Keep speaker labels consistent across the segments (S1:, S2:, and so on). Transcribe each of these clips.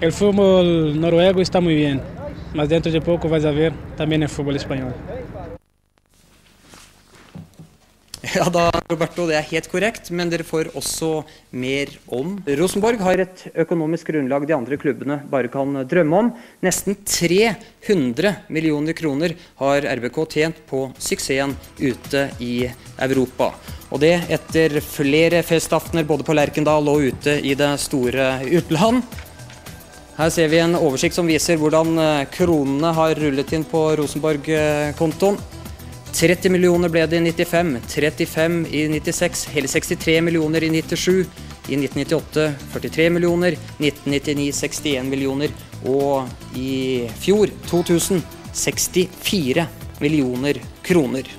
S1: El fútbol noruego está muy bien, mas dentro de poco vas a ver también el fútbol español.
S2: Ja da, Roberto, det er helt korrekt, men dere får også mer om. Rosenborg har et økonomisk grunnlag de andre klubbene bare kan drømme om. Nesten 300 millioner kroner har RBK tjent på suksessen ute i Europa. Og det etter flere festaftener både på Lerkendal og ute i det store utland. Her ser vi en oversikt som viser hvordan eh, kronene har rullet inn på Rosenborg-kontoen. 30 millioner ble det i 95, 35 i 96, hele 63 millioner i 97. I 1998 43 millioner, 1999 61 millioner og i fjor 2000 64 millioner kroner.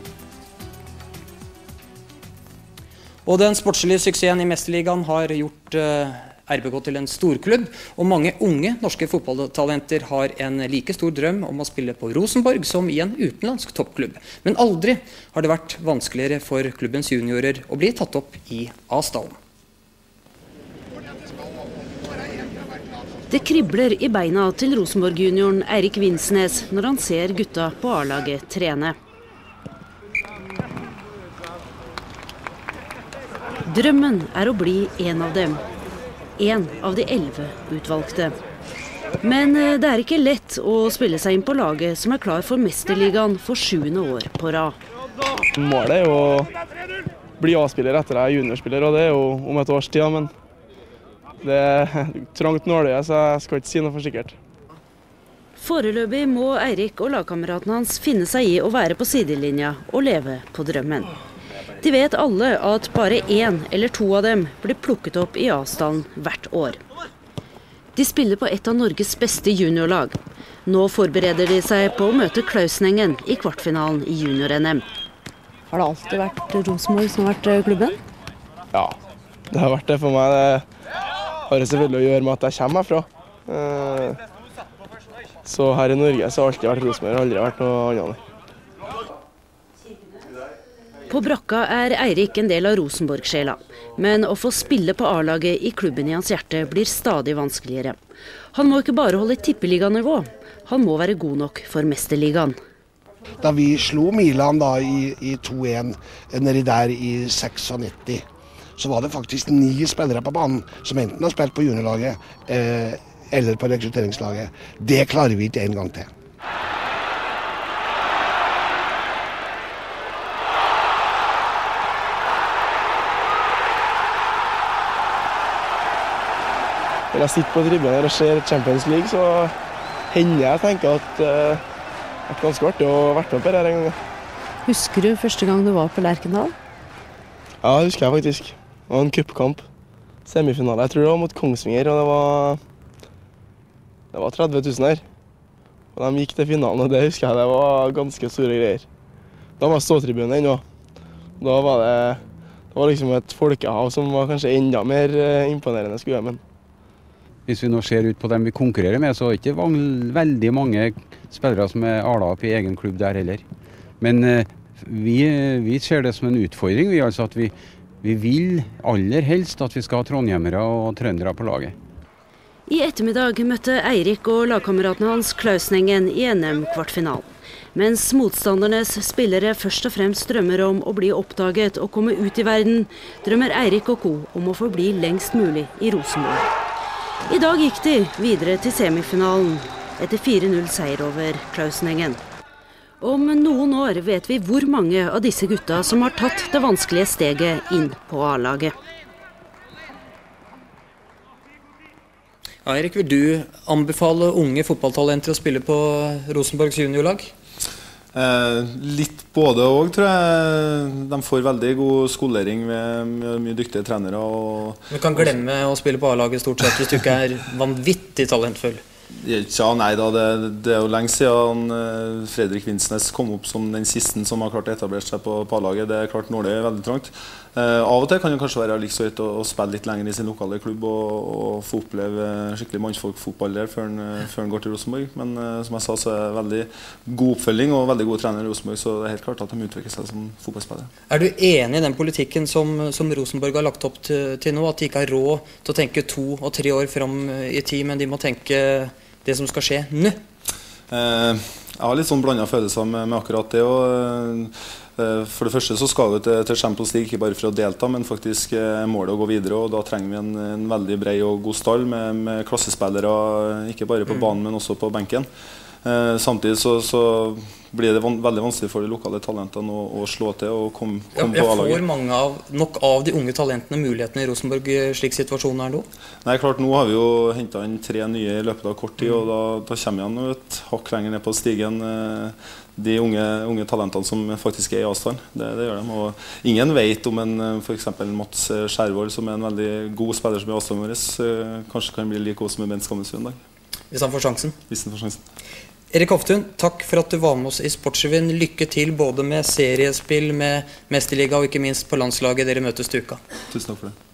S2: Og den sportslige suksessen i Mesterligaen har gjort uh, RBK til en storklubb, og mange unge norske fotballtalenter har en like stor drøm om å spille på Rosenborg som i en utenlandsk toppklubb. Men aldri har det vært vanskeligere for klubbens juniorer å bli tatt opp i A-stallen.
S3: Det kribler i beina til Rosenborg-junioren Eirik Vinsnes når han ser gutta på A-laget trene. Drømmen er å bli en av dem. En av de elleve utvalgte. Men eh, det er ikke lett å spille seg inn på laget som er klar for Mesterligaen for sjuende år på rad.
S4: Målet er å bli A-spiller etter jeg er juniorspiller, og det er jo om et års tid. Men det er trangt nåløye, så jeg skal ikke si noe for sikkert.
S3: Foreløpig må Eirik og lagkameratene hans finne seg i å være på sidelinja og leve på drømmen. De vet alle at bare én eller to av dem blir plukket opp i avstanden hvert år. De spiller på et av Norges beste juniorlag. Nå forbereder de seg på å møte Klausenengen i kvartfinalen i junior-NM.
S5: Har det alltid vært Rosenborg som har vært eh, klubben?
S4: Ja, det har vært det for meg. Det har selvfølgelig å gjøre med at jeg kommer herfra. Eh, så her i Norge så har det alltid vært Rosenborg, aldri vært noe annet.
S3: På brakka er Eirik en del av Rosenborg-sjela, men å få spille på A-laget i klubben i hans hjerte blir stadig vanskeligere. Han må ikke bare holde tippeliganivå, han må være god nok for Mesterligaen.
S6: Da vi slo Milan da i, i 2-1 nedi der i 96, så var det faktisk ni spillere på banen som enten har spilt på juniorlaget eh, eller på rekrutteringslaget. Det klarer vi ikke en gang til.
S4: Når jeg sitter på tribunen her og ser Champions League, så hender jeg tenker at uh, det er ganske artig å ha vært med på dette en gang.
S5: Husker du første gang du var på Lerkendal?
S4: Ja, det husker jeg faktisk. Det var en cupkamp. Semifinale. Jeg tror det var mot Kongsvinger, og det var Det var 30 000 her. Og de gikk til finalen, og det husker jeg det var ganske store greier. Da var ståtribunen ennå. Da var det, det var liksom et folkehav som var kanskje enda mer eh, imponerende, skulle jeg men.
S7: Hvis vi nå ser ut på dem vi konkurrerer med, så er det ikke veldig mange spillere som er ala opp i egen klubb der heller. Men eh, vi, vi ser det som en utfordring. Vi, altså at vi, vi vil aller helst at vi skal ha trondhjemmere og trøndere på laget.
S3: I ettermiddag møtte Eirik og lagkameratene hans Klausnengen i NM-kvartfinalen. Mens motstandernes spillere først og fremst drømmer om å bli oppdaget og komme ut i verden, drømmer Eirik og co. om å forbli lengst mulig i Rosenborg. I dag gikk de videre til semifinalen etter 4-0-seier over Klausenengen. Om noen år vet vi hvor mange av disse gutta som har tatt det vanskelige steget inn på A-laget.
S2: Eirik, vil du anbefale unge fotballtalenter å spille på Rosenborgs juniorlag?
S8: Eh, litt både òg, tror jeg. De får veldig god skolering ved mye dyktige trenere.
S2: du kan glemme å spille på A-laget stort sett hvis du ikke er vanvittig talentfull?
S8: Ja, nei da, det, det, er jo lenge siden uh, Fredrik Vinsnes kom opp som den siste som har klart å etablere seg på, A-laget. Det er klart Nåløy er veldig trangt. Eh, av og til kan det kanskje være like så greit å, å, spille litt lenger i sin lokale klubb og, og få oppleve skikkelig mannfolkfotball der før han, eh, går til Rosenborg. Men eh, som jeg sa, så er det veldig god oppfølging og veldig god trener i Rosenborg, så det er helt klart at de utvikler seg som fotballspillere.
S2: Er du enig i den politikken som, som Rosenborg har lagt opp til, til, nå, at de ikke har råd til å tenke to og tre år fram i tid, men de må tenke det som skal skje nå?
S8: Eh, jeg har litt sånn blanda følelser med, med akkurat det. og Eh, for det første så skal vi til, Champions League ikke bare for å delta, men faktisk eh, målet å gå videre. og Da trenger vi en, en veldig bred og god stall med, med, klassespillere, ikke bare på mm. banen, men også på benken. Eh, samtidig så, så, blir det van veldig vanskelig for de lokale talentene å, å slå til og komme, kom ja,
S2: på A-laget. Får mange av, nok av de unge talentene mulighetene i Rosenborg slik situasjonen er nå?
S8: Nei, klart Nå har vi jo henta inn tre nye i løpet av kort tid, og da, da kommer igjen et hakk lenger ned på stigen. Eh, de unge, unge, talentene som faktisk er i avstand. Det, det, gjør de. Og ingen vet om en f.eks. Mats Skjærvold, som er en veldig god spiller som er i avstanden vår, eh, kanskje kan bli like god som Bent Skammelsrud en dag.
S2: Hvis han får sjansen?
S8: Hvis han får sjansen.
S2: Erik Hoftun, takk for at du var med oss i Sportsrevyen. Lykke til både med seriespill, med Mesterliga og ikke minst på landslaget dere møtes til uka.
S8: Tusen takk for det.